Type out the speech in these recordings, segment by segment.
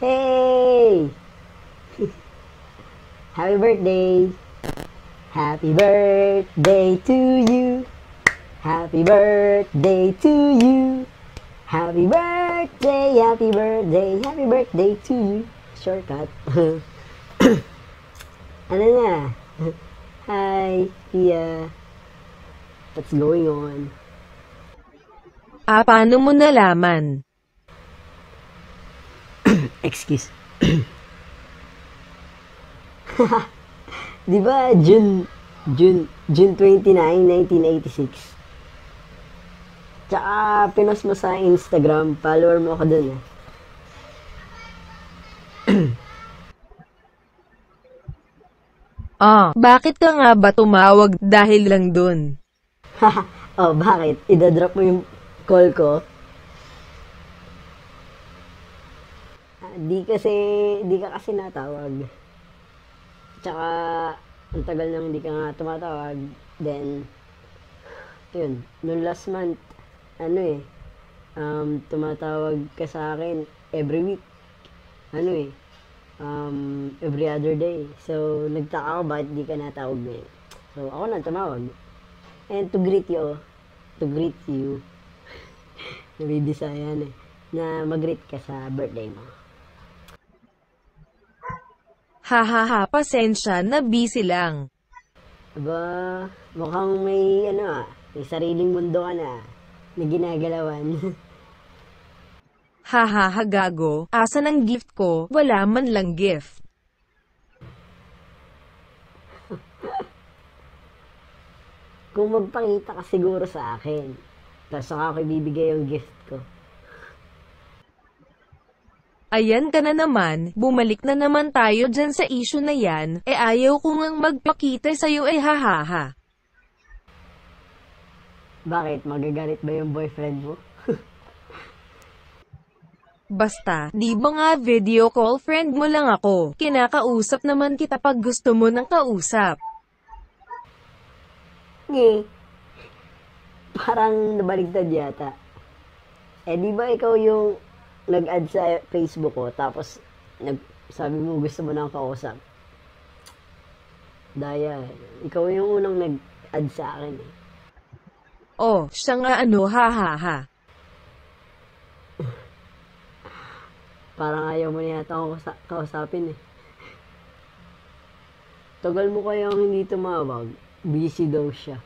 Hey! Happy birthday! Happy birthday to you! Happy birthday to you! Happy birthday, happy birthday, happy birthday to you! Shortcut. ano na? Hi, Pia. What's going on? Ah, paano mo nalaman? Excuse. Di ba June June June 29, 1986? Tsaka pinost mo sa Instagram, follower mo ako dun eh. Ah, bakit ka nga ba tumawag dahil lang dun? oh, bakit? Idadrop mo yung call ko? Di kasi, di ka kasi natawag. Tsaka, ang tagal nang hindi ka nga tumatawag. Then, yun, nung last month, ano eh, um, tumatawag ka sa akin every week. Ano eh, um, every other day. So, nagtaka ako bakit di ka natawag ngayon. So, ako na tumawag. And to greet you, to greet you, nabibisayan eh, na mag-greet ka sa birthday mo. Hahaha, pasensya na busy lang. Aba, mukhang may, ano ah, may sariling mundo ka na, na ginagalawan. Hahaha, gago. Asan ang gift ko? Wala man lang gift. Kung magpakita ka siguro sa akin, tapos saka ako ibibigay yung gift ko. Ayan ka na naman, bumalik na naman tayo dyan sa issue na yan, eh ayaw ko ngang magpakita sa'yo eh hahaha. Bakit? Magagalit ba yung boyfriend mo? Basta, di ba nga video call friend mo lang ako, kinakausap naman kita pag gusto mo ng kausap. Nge. Parang nabaligtad yata. Eh, di ba ikaw yung nag-add sa Facebook ko, tapos nag, sabi mo gusto mo nang kausap? Daya, ikaw yung unang nag-add sa akin eh. Oh, siya nga ano hahaha. Parang ayaw mo na yata kausa- kausapin eh. Tagal mo kayang hindi tumawag. Busy daw siya.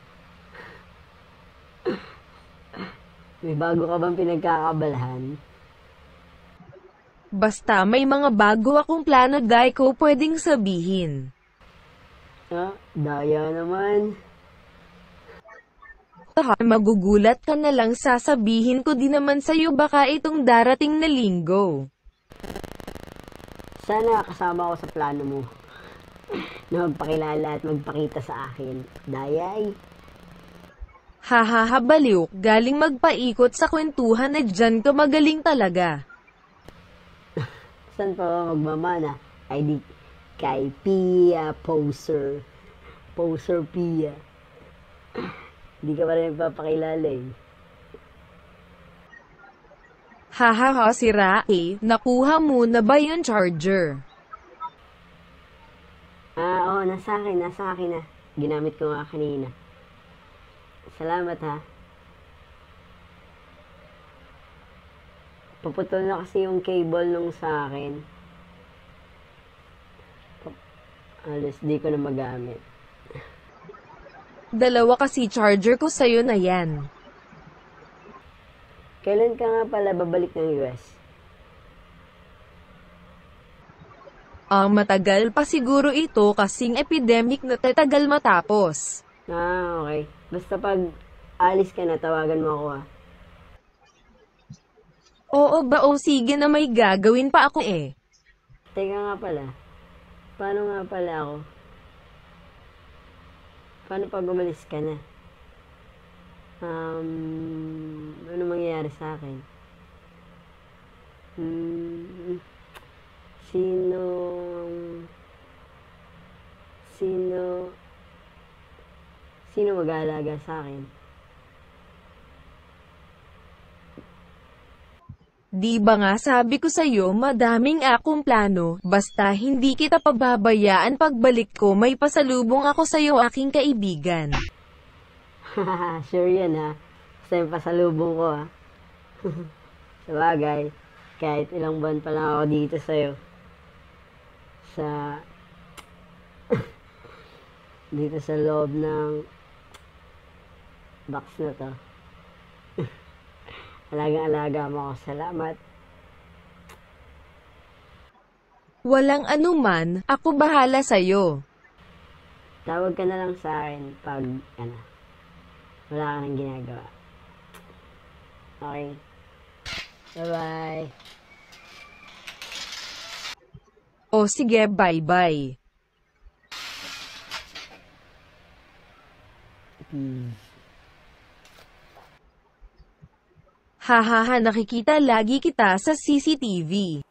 May bago ka bang pinagkakabalahan? Basta may mga bago akong plano dahil ko pwedeng sabihin. Ah, daya naman. Ha, magugulat ka na lang sasabihin ko din naman sa'yo baka itong darating na linggo. Sana kasama ko sa plano mo. na magpakilala at magpakita sa akin. Dayay. Hahaha baliw, galing magpaikot sa kwentuhan na dyan ka magaling talaga. Saan pa magmamana? Ay di kay Pia Poser. Poser Pia. Hindi ka pa rin papakilala eh. Hahaha si Rae, nakuha mo na ba yung charger? Ah, oo, nasa akin, nasa akin na. Ginamit ko nga kanina. Salamat ha. Paputol na kasi yung cable nung sa akin. Alas, di ko na magamit. Dalawa kasi charger ko sa'yo na yan. Kailan ka nga pala babalik ng US? Ang matagal pa siguro ito kasing epidemic na tatagal matapos. Ah, okay. Basta pag alis ka na, tawagan mo ako ha. Oo ba o sige na may gagawin pa ako eh. Teka nga pala. Paano nga pala ako? Paano pag umalis ka na? Um, ano mangyayari sa akin? Hmm, sino, sino, sino mag-aalaga sa akin? Di ba nga sabi ko sa'yo madaming akong plano, basta hindi kita pababayaan pagbalik ko may pasalubong ako sa'yo aking kaibigan. sure yan ha. Basta yung pasalubong ko ha. Sabagay, kahit ilang buwan pa lang ako dito sa'yo. Sa... dito sa loob ng box na to. Alagang-alaga mo ako. Salamat. Walang anuman, ako bahala sa'yo. Tawag ka na lang sa akin pag, ano, wala ka nang ginagawa. Okay? Bye-bye. O sige bye-bye. Peace. Hahaha nakikita lagi kita sa CCTV.